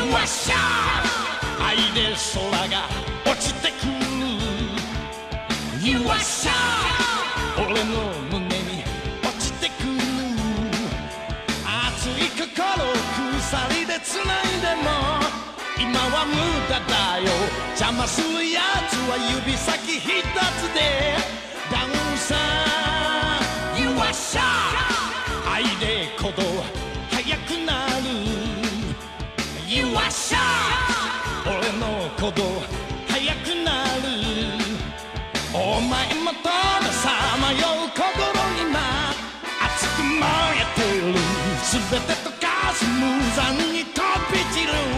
わっしゃ愛で空が落ちてくる。You わっしゃ俺の胸に落ちてくる。熱い心鎖で繋いでも。今は無駄だよ。邪魔するやつは指先一つで。ダウンさ。You わっしゃ愛で鼓動。速くな。る You わっしゃ俺の鼓動速くなる。お前もたださまよう心今熱く燃えてる。全て溶かす無残に飛び散る。